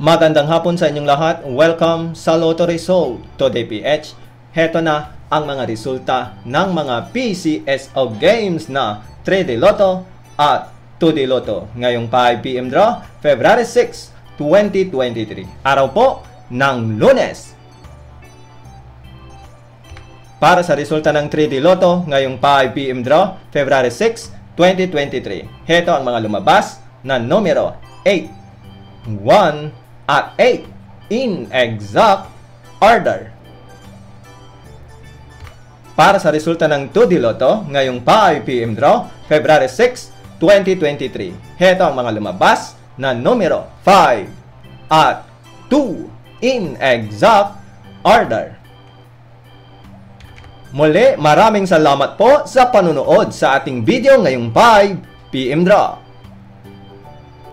Magandang hapon sa inyong lahat. Welcome sa Lotto Result to DPH. Heto na ang mga resulta ng mga PCSO games na 3D Lotto at 2D Lotto ngayong 5pm draw, February 6, 2023. Araw po ng lunes. Para sa resulta ng 3D Lotto ngayong 5pm draw, February 6, 2023. Heto ang mga lumabas na numero 8, 1, at 8 in exact order. Para sa resulta ng 2D Lotto ngayong 5pm draw, February 6, 2023. Heto ang mga lumabas na numero 5 at 2 in exact order. Muli, maraming salamat po sa panunood sa ating video ngayong 5 PM Draw.